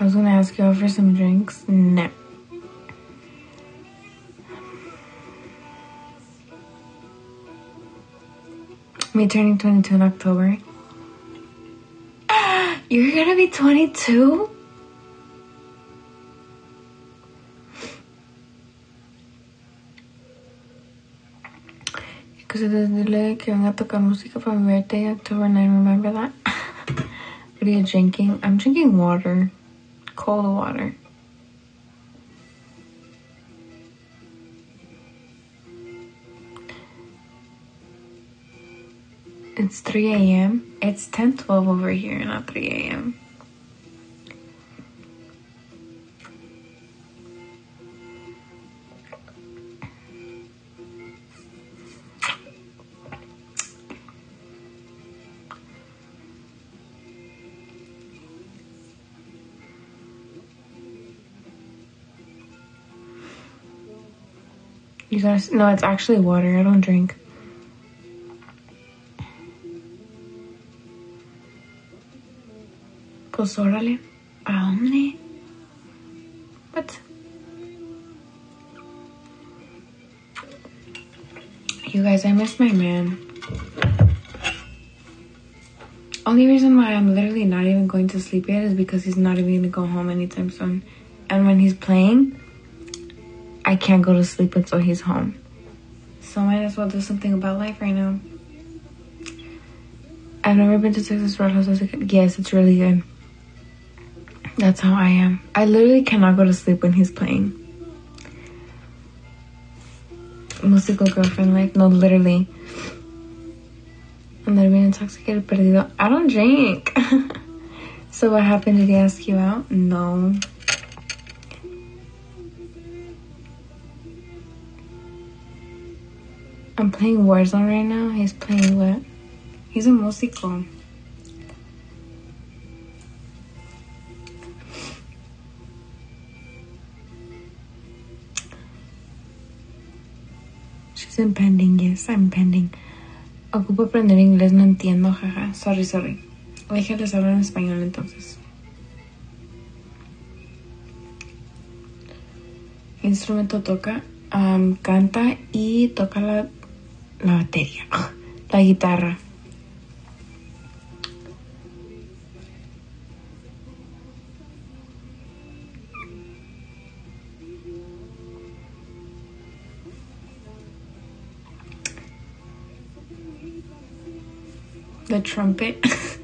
I was gonna ask out for some drinks. No. Me turning 22 in October. You're gonna be 22? Because dile que van a tocar música for my birthday, October 9, remember that? what are you drinking? I'm drinking water. Cold water. It's 3 a.m. It's 10 12 over here, not 3 a.m. You guys, no, it's actually water. I don't drink. Pues órale. ¿A dónde? What? You guys, I miss my man. Only reason why I'm literally not even going to sleep yet is because he's not even gonna go home anytime soon. And when he's playing, I can't go to sleep until he's home. So I might as well do something about life right now. I've never been to Texas Roadhouse as a kid. Yes, it's really good. That's how I am. I literally cannot go to sleep when he's playing. Musical girlfriend life. No, literally. I'm literally intoxicated, perdido. I don't drink. so what happened? Did he ask you out? No. I'm playing Warzone right now. He's playing what? He's a músico. She's in pending, yes, I'm pending. Ocupo aprender inglés, no entiendo, jaja. Sorry, sorry. Déjales hablar en español entonces. ¿Qué instrumento toca? Um, canta y toca la la batería, la guitarra. The trumpet.